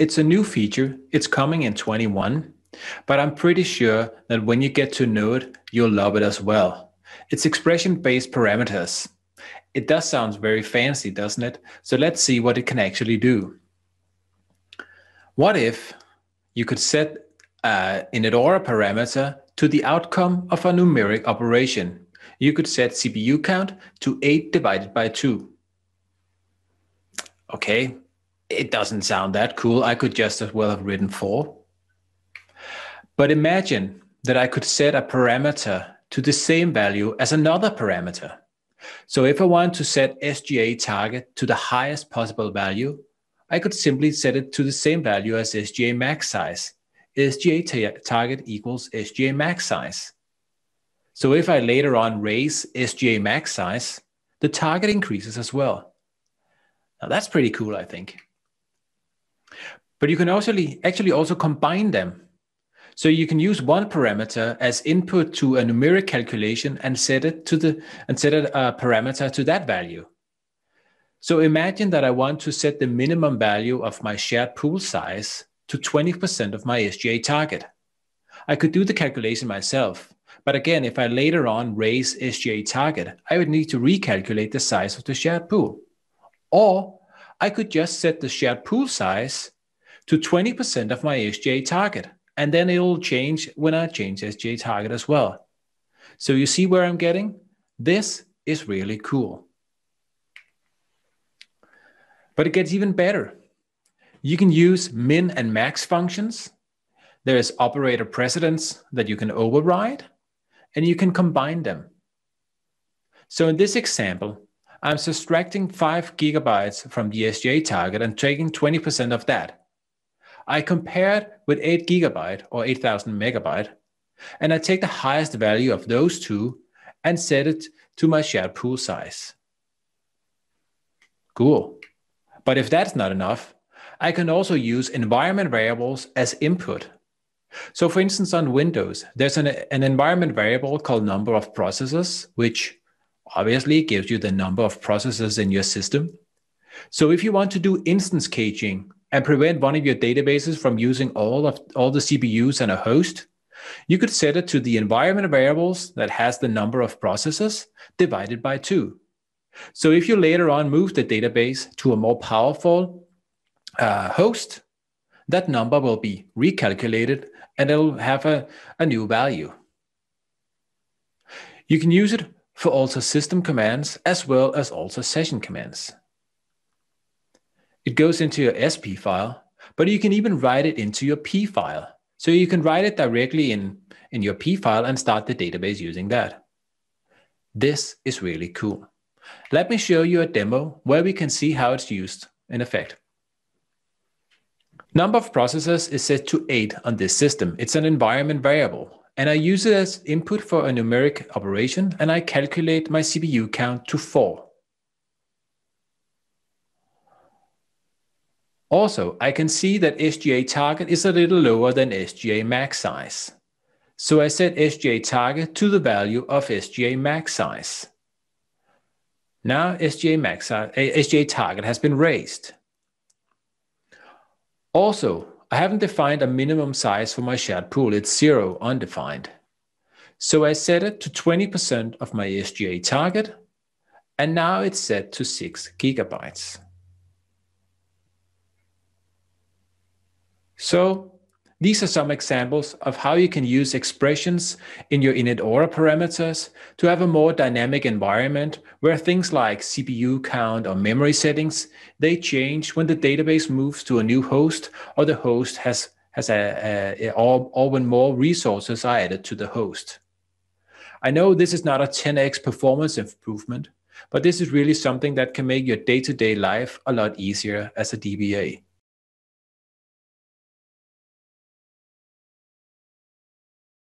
It's a new feature. It's coming in 21, but I'm pretty sure that when you get to know it, you'll love it as well. It's expression-based parameters. It does sound very fancy, doesn't it? So let's see what it can actually do. What if you could set uh, an Edora parameter to the outcome of a numeric operation? You could set CPU count to 8 divided by 2. Okay, it doesn't sound that cool. I could just as well have written 4. But imagine that I could set a parameter to the same value as another parameter. So if I want to set SGA target to the highest possible value, I could simply set it to the same value as SGA max size. SGA target equals SGA max size. So if I later on raise SGA max size, the target increases as well. Now that's pretty cool, I think. But you can also actually also combine them. So you can use one parameter as input to a numeric calculation and set it to the and set a parameter to that value. So imagine that I want to set the minimum value of my shared pool size to 20% of my SGA target. I could do the calculation myself, but again, if I later on raise SGA target, I would need to recalculate the size of the shared pool. Or I could just set the shared pool size to 20% of my SGA target, and then it'll change when I change SGA target as well. So you see where I'm getting? This is really cool. But it gets even better. You can use min and max functions. There is operator precedence that you can override, and you can combine them. So in this example, I'm subtracting 5 gigabytes from the SGA target and taking 20% of that. I compare it with 8 gigabyte or 8000 megabyte, and I take the highest value of those two and set it to my shared pool size. Cool. But if that's not enough, I can also use environment variables as input. So for instance, on Windows, there's an, an environment variable called number of processors, which obviously it gives you the number of processors in your system. So if you want to do instance caging and prevent one of your databases from using all of all the CPUs and a host, you could set it to the environment variables that has the number of processors divided by two. So if you later on move the database to a more powerful uh, host, that number will be recalculated and it'll have a, a new value. You can use it for alter system commands as well as alter session commands. It goes into your SP file, but you can even write it into your P file. So you can write it directly in, in your P file and start the database using that. This is really cool. Let me show you a demo where we can see how it's used in effect. Number of processors is set to 8 on this system. It's an environment variable, and I use it as input for a numeric operation, and I calculate my CPU count to 4. Also, I can see that SGA target is a little lower than SGA max size. So I set SGA target to the value of SGA max size. Now SGA max uh, size, SGA target has been raised. Also, I haven't defined a minimum size for my shared pool. It's zero, undefined. So I set it to 20% of my SGA target, and now it's set to six gigabytes. So these are some examples of how you can use expressions in your init.ora parameters to have a more dynamic environment where things like CPU count or memory settings, they change when the database moves to a new host or the host has, has a, a, or, or when more resources are added to the host. I know this is not a 10x performance improvement, but this is really something that can make your day-to-day -day life a lot easier as a DBA.